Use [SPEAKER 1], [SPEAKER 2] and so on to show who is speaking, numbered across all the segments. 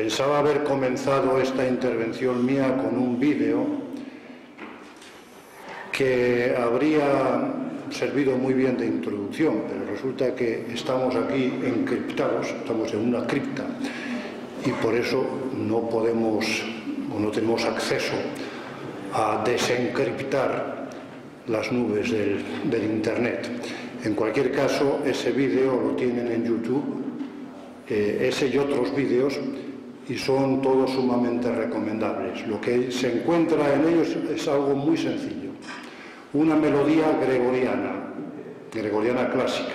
[SPEAKER 1] Pensaba haber comenzado esta intervención mía con un vídeo que habría servido muy bien de introducción, pero resulta que estamos aquí encriptados, estamos en una cripta y por eso no podemos o no tenemos acceso a desencriptar las nubes del, Internet. En cualquier caso, ese vídeo lo tienen en YouTube, eh, ese y otros vídeos, y son todos sumamente recomendables. Lo que se encuentra en ellos es algo muy sencillo. Una melodía gregoriana, gregoriana clásica,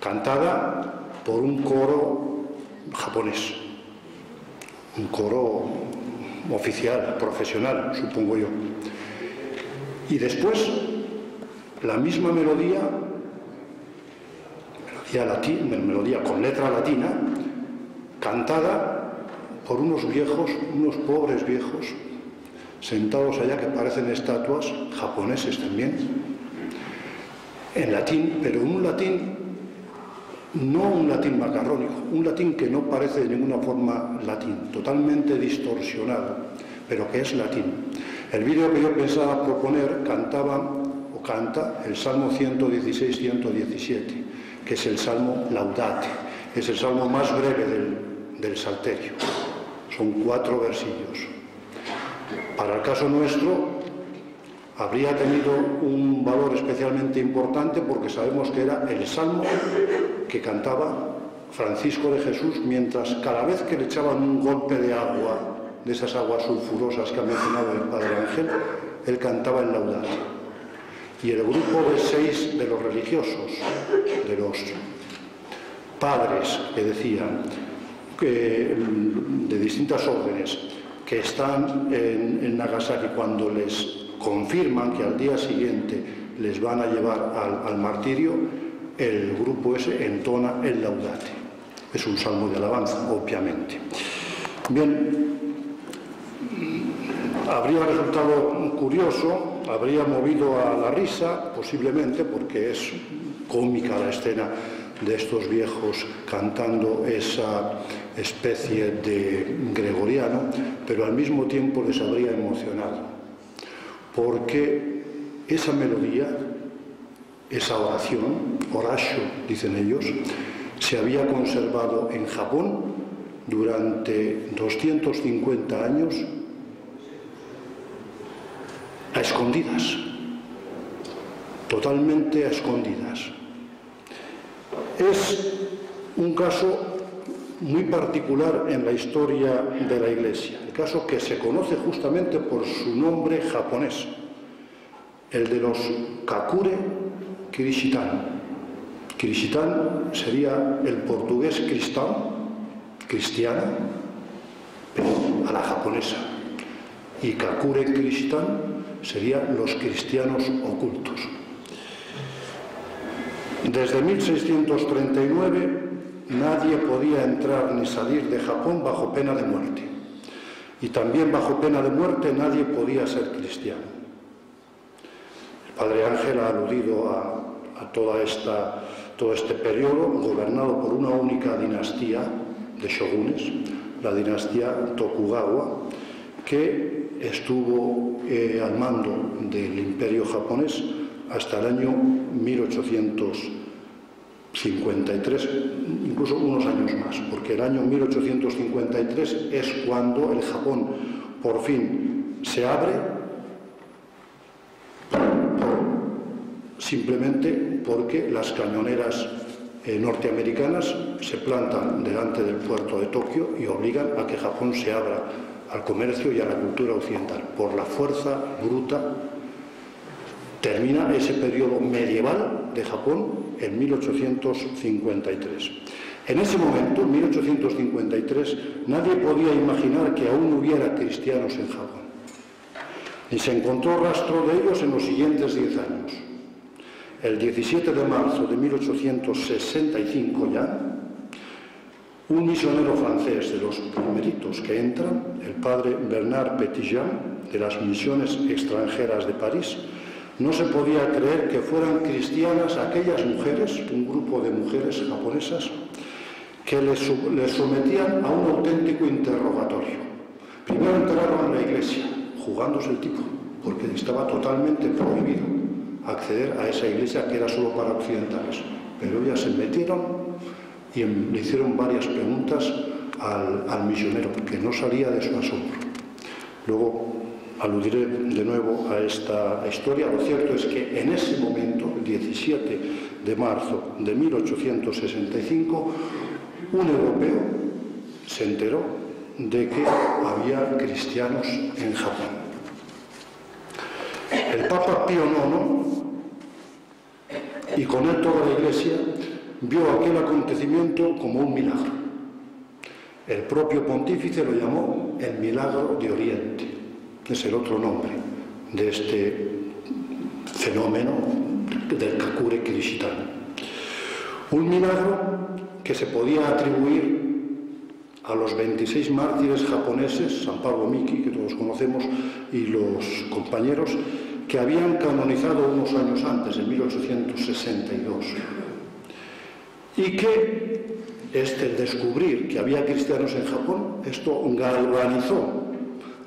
[SPEAKER 1] cantada por un coro japonés, un coro oficial, profesional, supongo yo. Y después, la misma melodía melodía, melodía con letra latina, cantada por unos viejos, unos pobres viejos, sentados allá que parecen estatuas, japoneses también, en latín, pero en un latín, no un latín macarrónico, un latín que no parece de ninguna forma latín, totalmente distorsionado, pero que es latín. El vídeo que yo pensaba proponer cantaba o canta el Salmo 116-117 que es el Salmo Laudate, es el salmo más breve del, del Salterio. Son cuatro versillos. Para el caso nuestro, habría tenido un valor especialmente importante porque sabemos que era el salmo que cantaba Francisco de Jesús mientras cada vez que le echaban un golpe de agua, de esas aguas sulfurosas que ha mencionado el Padre Ángel, él cantaba el laudate y el grupo de seis de los religiosos, de los padres que decían, que, de distintas órdenes, que están en, en, Nagasaki cuando les confirman que al día siguiente les van a llevar al, al martirio, el grupo ese entona el laudate. Es un salmo de alabanza, obviamente. Bien, habría resultado curioso, habría movido a la risa, posiblemente, porque es cómica la escena de estos viejos cantando esa especie de gregoriano, pero al mismo tiempo les habría emocionado, porque esa melodía, esa oración, Horacio, dicen ellos, se había conservado en Japón durante 250 años a escondidas, totalmente a escondidas. Es un caso muy particular en la historia de la Iglesia, el caso que se conoce justamente por su nombre japonés, el de los Kakure Kirishitan. Kirishitan sería el portugués cristán, cristiano, pero a la japonesa. Y Kakure Kirishitan serían los cristianos ocultos. Desde 1639 nadie podía entrar ni salir de Japón bajo pena de muerte. Y también bajo pena de muerte nadie podía ser cristiano. El padre Ángel ha aludido a, toda esta, todo este periodo gobernado por una única dinastía de shogunes, la dinastía Tokugawa, que estuvo eh, al mando del imperio japonés hasta el año 1853, incluso unos años más, porque el año 1853 es cuando el Japón por fin se abre simplemente porque las cañoneras eh, norteamericanas se plantan delante del puerto de Tokio y obligan a que Japón se abra al comercio y a la cultura occidental. Por la fuerza bruta termina ese periodo medieval de Japón en 1853. En ese momento, en 1853, nadie podía imaginar que aún hubiera cristianos en Japón. Y se encontró rastro de ellos en los siguientes diez años. El 17 de marzo de 1865 ya, un misionero francés de los primeritos que entran, el padre Bernard Petitjean, de las misiones extranjeras de París, no se podía creer que fueran cristianas aquellas mujeres, un grupo de mujeres japonesas, que les, sometían a un auténtico interrogatorio encerraron en la iglesia, jugándose el tipo, porque estaba totalmente prohibido acceder a esa iglesia que era solo para occidentales. Pero ellas se metieron y le hicieron varias preguntas al, al misionero, que no salía de su asombro. Luego aludiré de nuevo a esta historia. Lo cierto es que en ese momento, el 17 de marzo de 1865, un europeo se enteró de que había cristianos en Japón. El Papa Pío IX, y con él toda la Iglesia, vio aquel acontecimiento como un milagro. El propio pontífice lo llamó el milagro de Oriente, que es el otro nombre de este fenómeno del Kakure Kirishitani. Un milagro que se podía atribuir a los 26 mártires japoneses, San Pablo Miki, que todos conocemos, y los compañeros, que habían canonizado unos años antes, en 1862. Y que este descubrir que había cristianos en Japón, esto galvanizó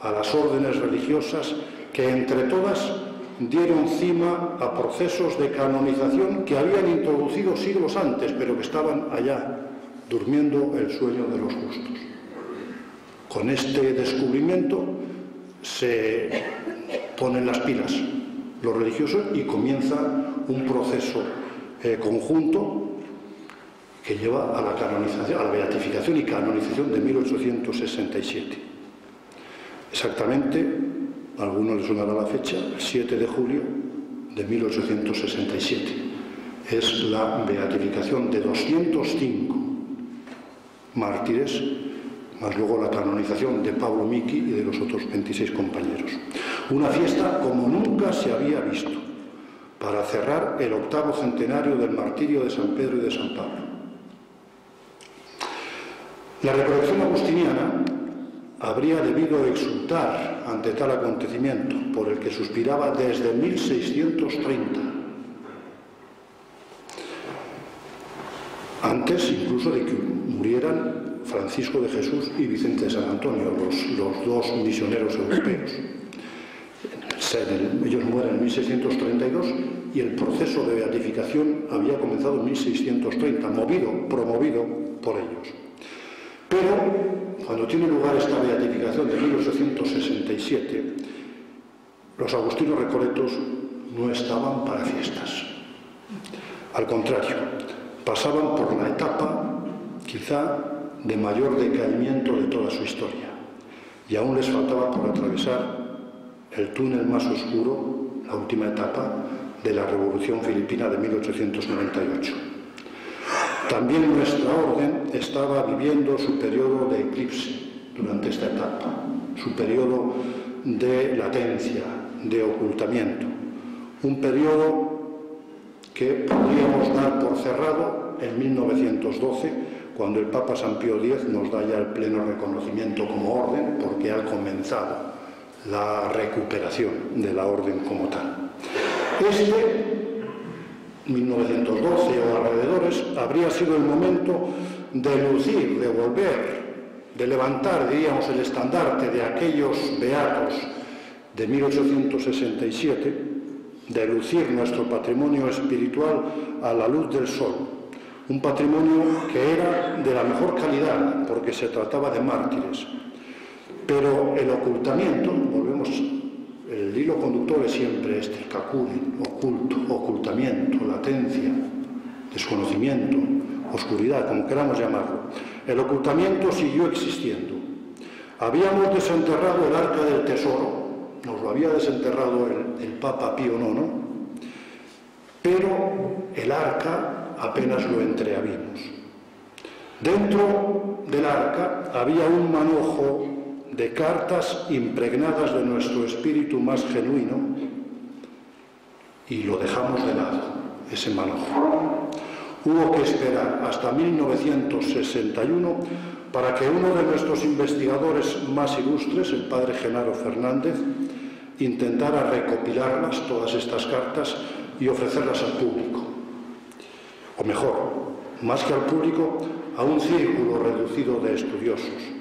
[SPEAKER 1] a las órdenes religiosas que entre todas dieron cima a procesos de canonización que habían introducido siglos antes, pero que estaban allá, durmiendo el sueño de los justos. Con este descubrimiento se ponen las pilas los religiosos y comienza un proceso eh, conjunto que lleva a la canonización, a la beatificación y canonización de 1867. Exactamente, a algunos les sonará la fecha, el 7 de julio de 1867. Es la beatificación de 205 mártires más luego la canonización de Pablo Miki y de los otros 26 compañeros. Una fiesta como nunca se había visto, para cerrar el octavo centenario del martirio de San Pedro y de San Pablo. La recolección agustiniana habría debido exultar ante tal acontecimiento, por el que suspiraba desde 1630, antes incluso de que murieran Francisco de Jesús y Vicente de San Antonio, los, dos misioneros europeos. Ellos mueren en 1632 y el proceso de beatificación había comenzado en 1630, movido, promovido por ellos. Pero cuando tiene lugar esta beatificación de 1867, los agustinos recoletos no estaban para fiestas. Al contrario, pasaban por la etapa, quizá de mayor decaimiento de toda su historia. Y aún les faltaba por atravesar el túnel más oscuro, la última etapa de la Revolución Filipina de 1898. También nuestra orden estaba viviendo su periodo de eclipse durante esta etapa, su periodo de latencia, de ocultamiento, un periodo que podríamos dar por cerrado en 1912 cuando el Papa San Pío X nos da ya el pleno reconocimiento como orden, porque ha comenzado la recuperación de la orden como tal. Este, 1912 o alrededores, habría sido el momento de lucir, de volver, de levantar, diríamos, el estandarte de aquellos beatos de 1867, de lucir nuestro patrimonio espiritual a la luz del sol, un patrimonio que era de la mejor calidad porque se trataba de mártires. Pero el ocultamiento, volvemos, el hilo conductor es siempre este, el kakuri, oculto, ocultamiento, latencia, desconocimiento, oscuridad, como queramos llamarlo. El ocultamiento siguió existiendo. Habíamos desenterrado el arca del tesoro, nos lo había desenterrado el, Papa Pío IX, pero el arca apenas lo entreabimos. Dentro del arca había un manojo de cartas impregnadas de nuestro espíritu más genuino y lo dejamos de lado, ese manojo. Hubo que esperar hasta 1961 para que uno de nuestros investigadores más ilustres, el padre Genaro Fernández, intentara recopilarlas, todas estas cartas, y ofrecerlas al público o mejor, más que al público, a un círculo reducido de estudiosos,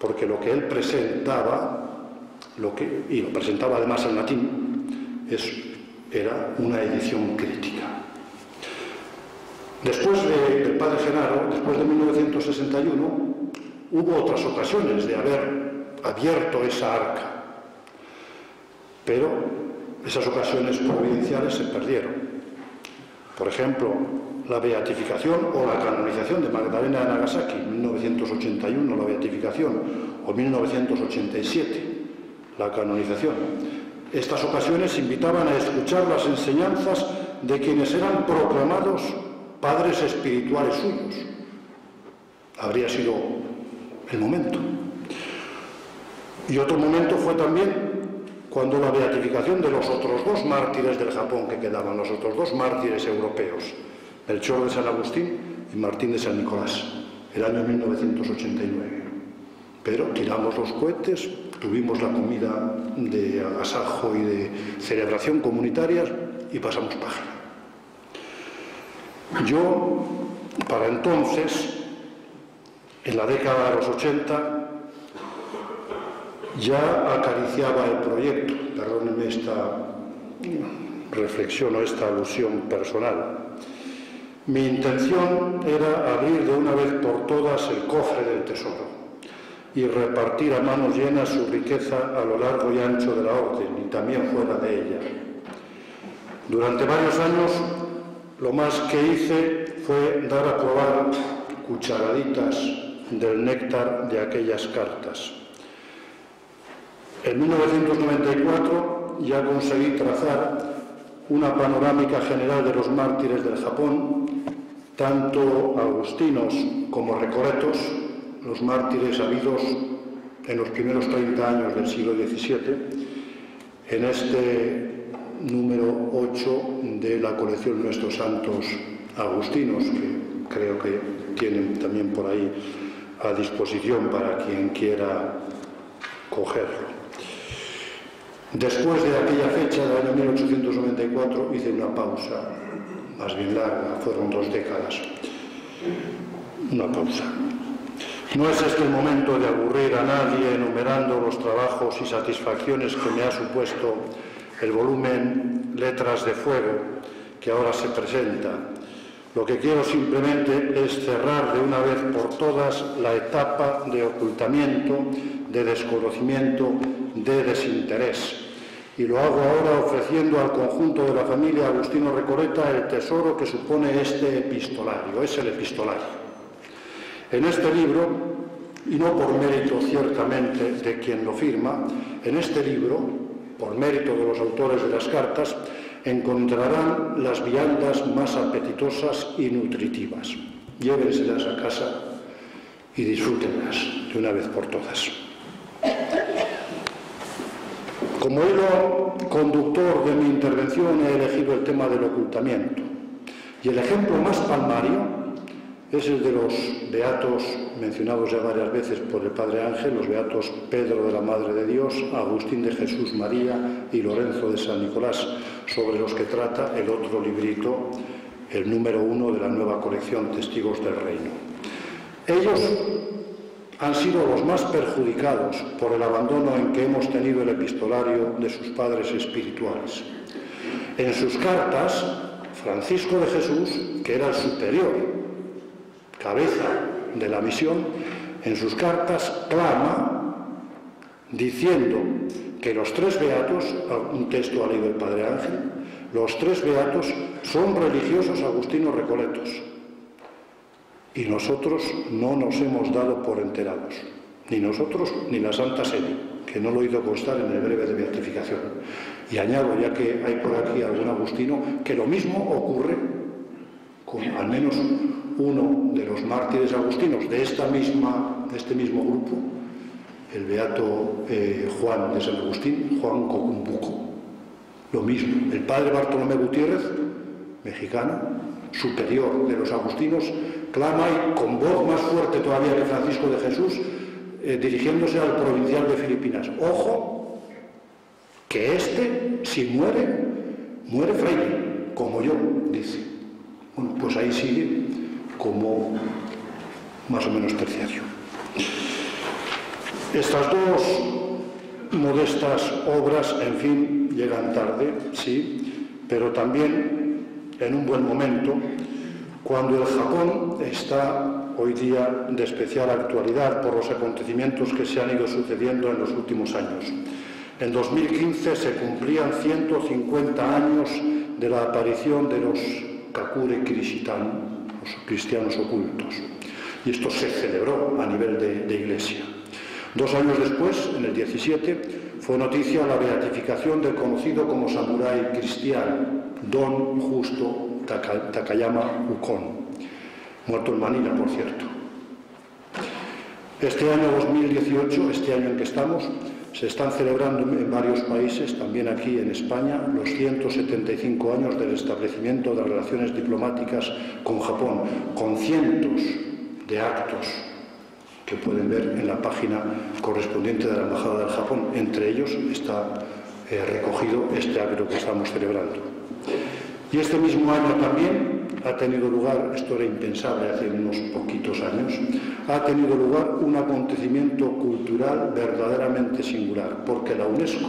[SPEAKER 1] porque lo que él presentaba lo que, y lo presentaba además en latín, era una edición crítica. Después del padre Genaro, después de 1961, hubo otras ocasiones de haber abierto esa arca, pero esas ocasiones providenciales se perdieron. Por ejemplo, la beatificación o la canonización de Magdalena de Nagasaki, 1981 la beatificación o 1987 la canonización. Estas ocasiones invitaban a escuchar las enseñanzas de quienes eran proclamados padres espirituales suyos. Habría sido el momento. Y otro momento fue también cuando la beatificación de los otros dos mártires del Japón que quedaban, los otros dos mártires europeos, Melchor de San Agustín y Martín de San Nicolás, el año 1989. Pero tiramos los cohetes, tuvimos la comida de agasajo y de celebración comunitarias y pasamos página. Yo, para entonces, en la década de los 80, ya acariciaba el proyecto, perdónenme esta reflexión o esta alusión personal. Mi intención era abrir de una vez por todas el cofre del tesoro y repartir a manos llenas su riqueza a lo largo y ancho de la orden y también fuera de ella. Durante varios años lo más que hice fue dar a probar cucharaditas del néctar de aquellas cartas. En 1994 ya conseguí trazar una panorámica general de los mártires del Japón, tanto agustinos como recoletos, los mártires habidos en los primeros 30 años del siglo XVII, en este número 8 de la colección Nuestros Santos Agustinos, que creo que tienen también por ahí a disposición para quien quiera cogerlo. Después de aquella fecha, del año 1894, hice una pausa, más bien larga, fueron dos décadas. Una pausa. No es este el momento de aburrir a nadie enumerando los trabajos y satisfacciones que me ha supuesto el volumen Letras de Fuego que ahora se presenta. Lo que quiero simplemente es cerrar de una vez por todas la etapa de ocultamiento, de desconocimiento, de desinterés y lo hago ahora ofreciendo al conjunto de la familia Agustino Recoleta el tesoro que supone este epistolario, es el epistolario. En este libro, y no por mérito ciertamente de quien lo firma, en este libro, por mérito de los autores de las cartas, encontrarán las viandas más apetitosas y nutritivas. Llévenselas a casa y disfrútenlas de una vez por todas. Como hilo conductor de mi intervención he elegido el tema del ocultamiento. Y el ejemplo más palmario es el de los beatos mencionados ya varias veces por el Padre Ángel, los beatos Pedro de la Madre de Dios, Agustín de Jesús María y Lorenzo de San Nicolás, sobre los que trata el otro librito, el número uno de la nueva colección Testigos del Reino. Ellos han sido los más perjudicados por el abandono en que hemos tenido el epistolario de sus padres espirituales. En sus cartas, Francisco de Jesús, que era el superior, cabeza de la misión, en sus cartas clama diciendo que los tres beatos, un texto ha leído el Padre Ángel, los tres beatos son religiosos agustinos recoletos, y nosotros no nos hemos dado por enterados, ni nosotros ni la Santa Sede, que no lo he oído constar en el breve de beatificación. Y añado, ya que hay por aquí algún agustino, que lo mismo ocurre con al menos uno de los mártires agustinos de, esta misma, este mismo grupo, el beato eh, Juan de San Agustín, Juan Cocumbuco. Lo mismo, el padre Bartolomé Gutiérrez, mexicano, superior de los agustinos, clama y con voz más fuerte todavía que Francisco de Jesús, eh, dirigiéndose al provincial de Filipinas. Ojo, que este, si muere, muere fraile, como yo, dice. Bueno, pues ahí sigue como más o menos terciario. Estas dos modestas obras, en fin, llegan tarde, sí, pero también en un buen momento, cuando el Japón está hoy día de especial actualidad por los acontecimientos que se han ido sucediendo en los últimos años. En 2015 se cumplían 150 años de la aparición de los Kakure Krishitan, los cristianos ocultos. Y esto se celebró a nivel de, de iglesia. Dos años después, en el 17, fue noticia la beatificación del conocido como samurái cristiano, Don Justo Takayama Ukon, muerto en Manila, por cierto. Este año 2018, este año en que estamos, se están celebrando en varios países, también aquí en España, los 175 años del establecimiento de relaciones diplomáticas con Japón, con cientos de actos que pueden ver en la página correspondiente de la Embajada del Japón. Entre ellos está eh, recogido este acto que estamos celebrando. Y este mismo año también ha tenido lugar, esto era impensable hace unos poquitos años, ha tenido lugar un acontecimiento cultural verdaderamente singular, porque la UNESCO,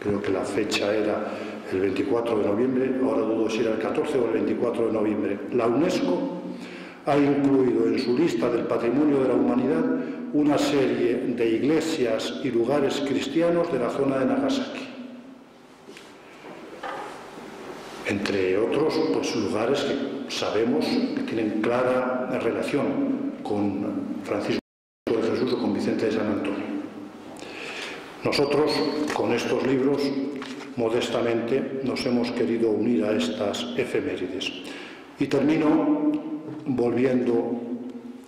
[SPEAKER 1] creo que la fecha era el 24 de noviembre, ahora dudo si era el 14 o el 24 de noviembre, la UNESCO ha incluido en su lista del patrimonio de la humanidad una serie de iglesias y lugares cristianos de la zona de Nagasaki. Entre otros pues, lugares que sabemos que tienen clara relación con Francisco de Jesús o con Vicente de San Antonio. Nosotros, con estos libros, modestamente nos hemos querido unir a estas efemérides. Y termino volviendo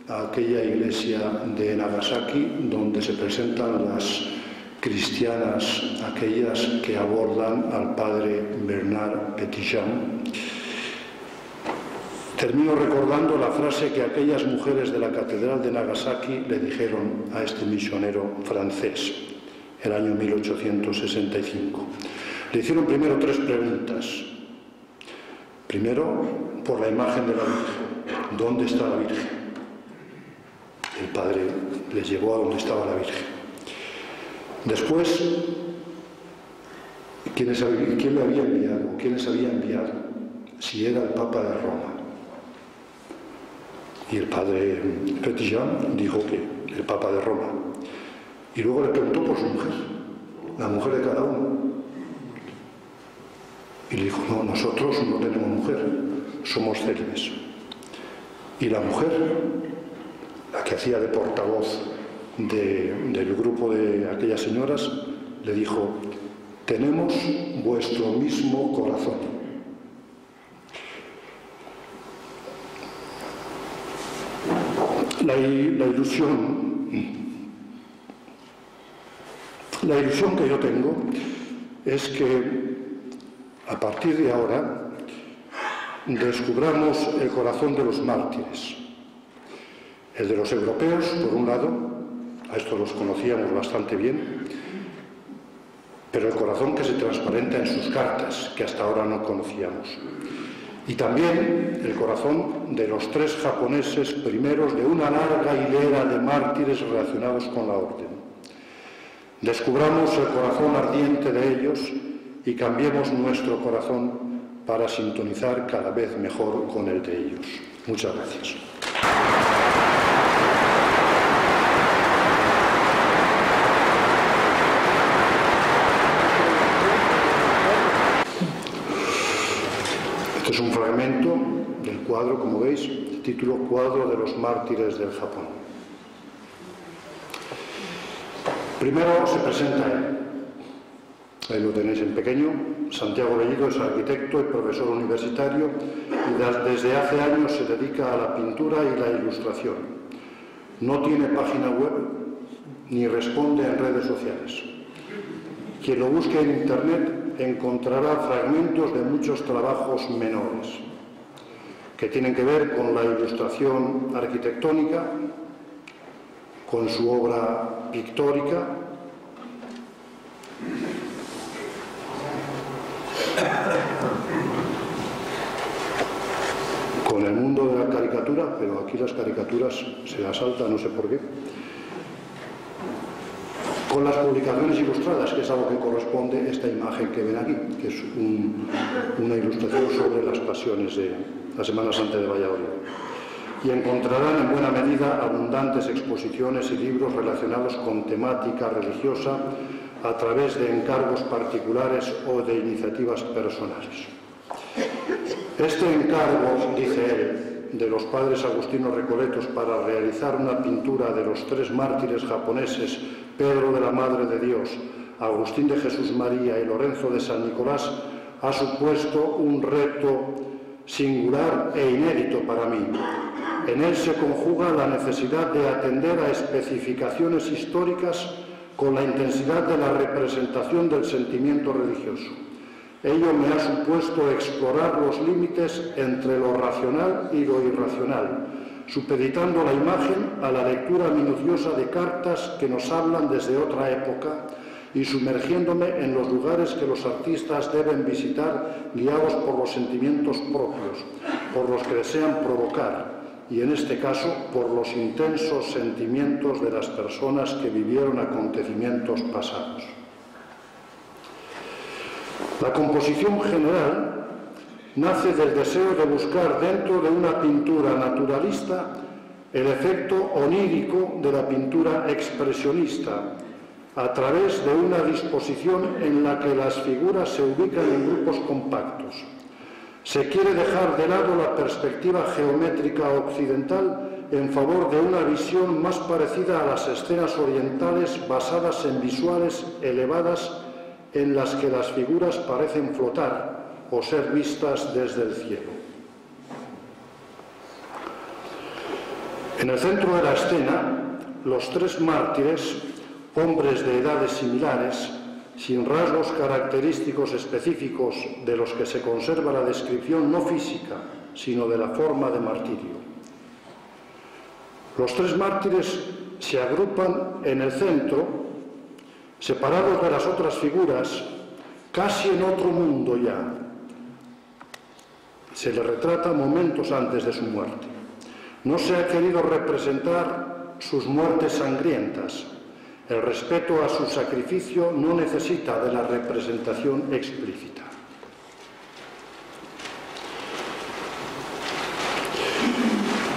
[SPEAKER 1] a aquella iglesia de Nagasaki donde se presentan las cristianas, aquellas que abordan al padre Bernard Petitjean. Termino recordando la frase que aquellas mujeres de la catedral de Nagasaki le dijeron a este misionero francés, el año 1865. Le hicieron primero tres preguntas. Primero, por la imagen de la Virgen. ¿Dónde está la Virgen? El padre les llevó a donde estaba la Virgen. Después, ¿quién le había enviado? ¿Quién les había enviado? Si era el Papa de Roma. Y el padre Petitjean dijo que el Papa de Roma. Y luego le preguntó por su mujer, la mujer de cada uno. Y le dijo, no, nosotros no tenemos mujer, somos célibes. Y la mujer, la que hacía de portavoz del grupo de aquellas señoras le dijo, tenemos vuestro mismo corazón. La, la, ilusión, la ilusión que yo tengo es que a partir de ahora descubramos el corazón de los mártires, el de los europeos, por un lado, a esto los conocíamos bastante bien, pero el corazón que se transparenta en sus cartas, que hasta ahora no conocíamos. Y también el corazón de los tres japoneses primeros de una larga hilera de mártires relacionados con la orden. Descubramos el corazón ardiente de ellos y cambiemos nuestro corazón para sintonizar cada vez mejor con el de ellos. Muchas gracias. es un fragmento del cuadro, como veis, título Cuadro de los mártires del Japón. Primero se presenta. Ahí lo tenéis en pequeño. Santiago Bellido es arquitecto y profesor universitario y desde hace años se dedica a la pintura y la ilustración. No tiene página web ni responde en redes sociales. Quien lo busque en Internet encontrará fragmentos de muchos trabajos menores que tienen que ver con la ilustración arquitectónica, con su obra pictórica, con el mundo de la caricatura, pero aquí las caricaturas se las salta, no sé por qué. con las publicaciones ilustradas, que es algo que corresponde esta imagen que ven aquí, que es una ilustración sobre las pasiones de la Semana Santa de Valladolid. Y encontrarán en buena medida abundantes exposiciones y libros relacionados con temática religiosa a través de encargos particulares o de iniciativas personales. Este encargo, dice él, de los padres agustinos recoletos para realizar una pintura de los tres mártires japoneses, Pedro de la Madre de Dios, Agustín de Jesús María y Lorenzo de San Nicolás, ha supuesto un reto singular e inédito para mí. En él se conjuga la necesidad de atender a especificaciones históricas con la intensidad de la representación del sentimiento religioso. Ello me ha supuesto explorar los límites entre lo racional y lo irracional, supeditando la imagen a la lectura minuciosa de cartas que nos hablan desde otra época y sumergiéndome en los lugares que los artistas deben visitar guiados por los sentimientos propios, por los que desean provocar, y en este caso por los intensos sentimientos de las personas que vivieron acontecimientos pasados. La composición general nace del deseo de buscar dentro de una pintura naturalista el efecto onírico de la pintura expresionista, a través de una disposición en la que las figuras se ubican en grupos compactos se quiere dejar de lado la perspectiva geométrica occidental en favor de una visión más parecida a las escenas orientales basadas en visuales elevadas en las que las figuras parecen flotar o ser vistas desde el cielo. En el centro de la escena, los tres mártires, hombres de edades similares, sin rasgos característicos específicos de los que se conserva la descripción no física, sino de la forma de martirio. Los tres mártires se agrupan en el centro, separados de las otras figuras, casi en otro mundo ya. Se le retrata momentos antes de su muerte. No se ha querido representar sus muertes sangrientas, el respeto a su sacrificio no necesita de la representación explícita.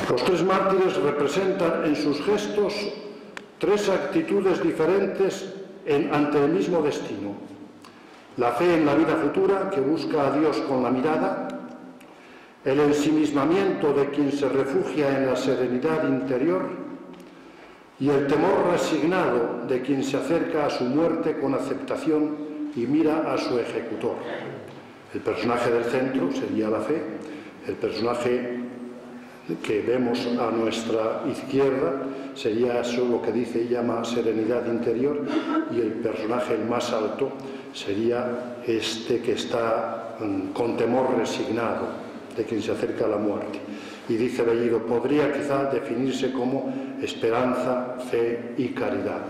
[SPEAKER 1] Los tres mártires representan en sus gestos tres actitudes diferentes ante el mismo destino. La fe en la vida futura, que busca a Dios con la mirada, el ensimismamiento de quien se refugia en la serenidad interior y el temor resignado de quien se acerca a su muerte con aceptación y mira a su ejecutor. El personaje del centro sería la fe, el personaje que vemos a nuestra izquierda sería eso lo que dice y llama serenidad interior y el personaje más alto sería este que está mm, con temor resignado de quien se acerca a la muerte y dice Bellido, podría quizá definirse como esperanza, fe y caridad.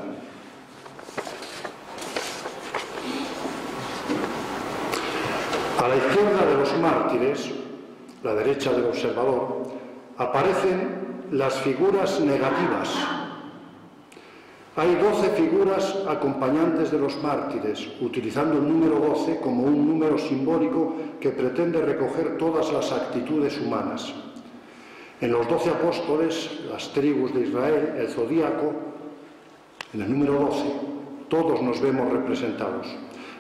[SPEAKER 1] A la izquierda de los mártires, la derecha del observador, aparecen las figuras negativas. Hay doce figuras acompañantes de los mártires, utilizando el número doce como un número simbólico que pretende recoger todas las actitudes humanas. En los doce apóstoles, las tribus de Israel, el zodíaco, en el número doce, todos nos vemos representados.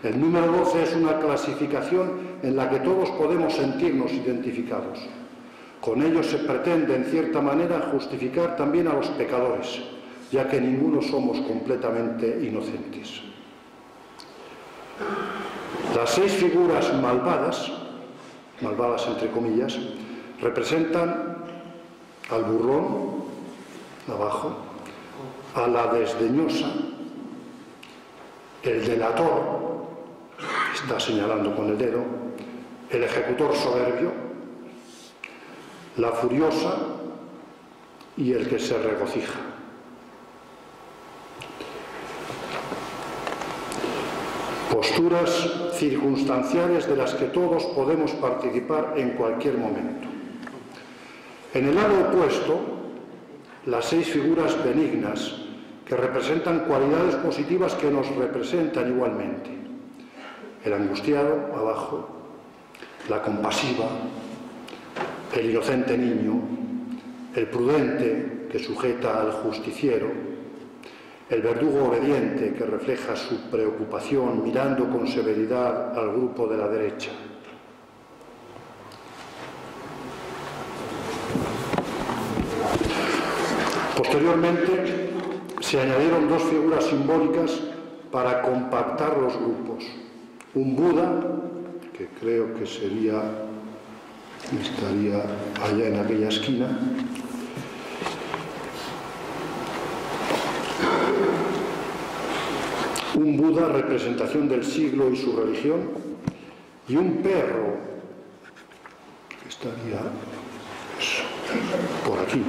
[SPEAKER 1] El número doce es una clasificación en la que todos podemos sentirnos identificados. Con ello se pretende, en cierta manera, justificar también a los pecadores, ya que ninguno somos completamente inocentes. Las seis figuras malvadas, malvadas entre comillas, representan al burrón, abajo, a la desdeñosa, el delator, está señalando con el dedo, el ejecutor soberbio, la furiosa y el que se regocija. Posturas circunstanciales de las que todos podemos participar en cualquier momento. En el lado opuesto, las seis figuras benignas, que representan cualidades positivas que nos representan igualmente. El angustiado, abajo, la compasiva, el inocente niño, el prudente que sujeta al justiciero, el verdugo obediente que refleja su preocupación mirando con severidad al grupo de la derecha. Posteriormente se añadieron dos figuras simbólicas para compactar los grupos. Un Buda, que creo que sería, estaría allá en aquella esquina, un Buda, representación del siglo y su religión, y un perro, que estaría por aquí.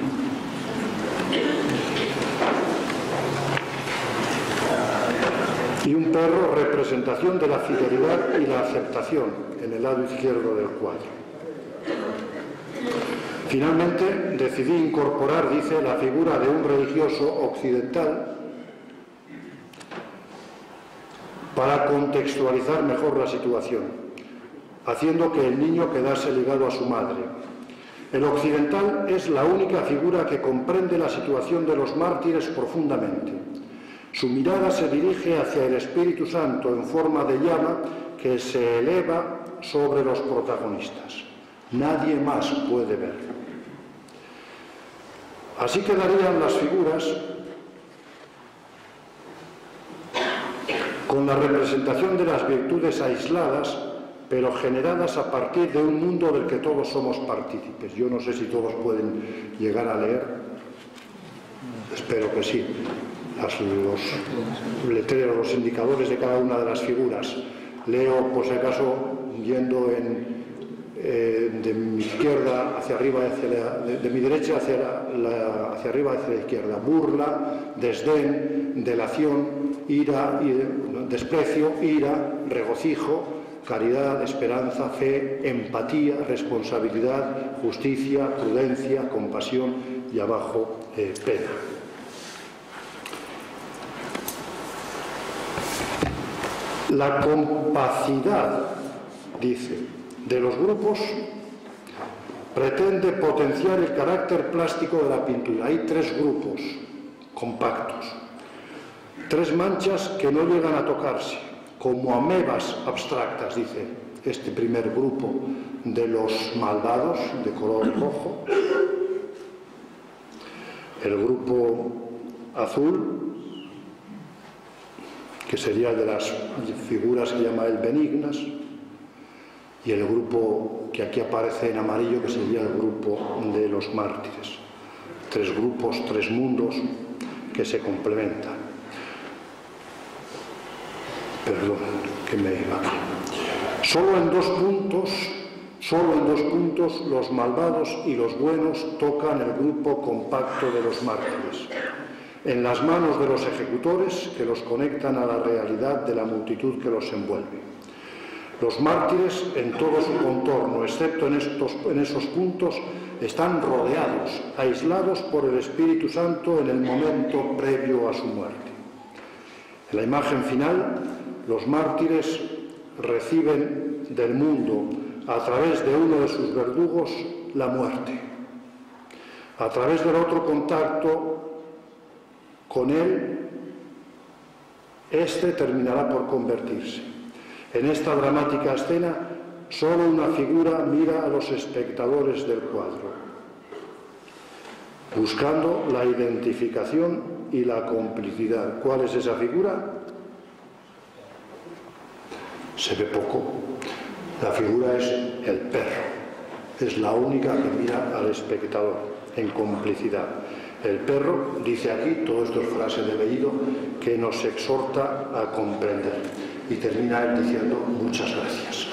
[SPEAKER 1] Y un perro, representación de la fidelidad y la aceptación, en el lado izquierdo del cuadro. Finalmente decidí incorporar, dice, la figura de un religioso occidental para contextualizar mejor la situación, haciendo que el niño quedase ligado a su madre. El occidental es la única figura que comprende la situación de los mártires profundamente. Su mirada se dirige hacia el Espíritu Santo en forma de llama que se eleva sobre los protagonistas. Nadie más puede verlo. Así quedarían las figuras con la representación de las virtudes aisladas, pero generadas a partir de un mundo del que todos somos partícipes. Yo no sé si todos pueden llegar a leer, espero que sí, los letreros, los indicadores de cada una de las figuras. Leo, por si acaso, yendo eh, de mi izquierda hacia arriba, hacia de, mi derecha hacia, hacia arriba hacia la izquierda. Burla, desdén, delación, ira, desprecio, ira, regocijo, caridad, esperanza, fe, empatía, responsabilidad, justicia, prudencia, compasión y abajo eh, pena. La compacidad, dice, de los grupos pretende potenciar el carácter plástico de la pintura. Hay tres grupos compactos, tres manchas que no llegan a tocarse, como amebas abstractas, dice este primer grupo de los maldados de color rojo. El grupo azul que sería de las figuras que llama el benignas, y el grupo que aquí aparece en amarillo, que sería el grupo de los mártires. Tres grupos, tres mundos que se complementan. Perdón, que me iba. Solo en dos puntos, solo en dos puntos los malvados y los buenos tocan el grupo compacto de los mártires en las manos de los ejecutores que los conectan a la realidad de la multitud que los envuelve. Los mártires en todo su contorno, excepto en, en esos puntos, están rodeados, aislados por el Espíritu Santo en el momento previo a su muerte. En la imagen final, los mártires reciben del mundo, a través de uno de sus verdugos, la muerte. A través del otro contacto con él, este terminará por convertirse. En esta dramática escena, solo una figura mira a los espectadores del cuadro, buscando la identificación y la complicidad. ¿Cuál es esa figura? Se ve poco. La figura es el perro. Es la única que mira al espectador en complicidad. El perro dice aquí, todo esto es frase de Bellido, que nos exhorta a comprender. Y termina él diciendo muchas gracias.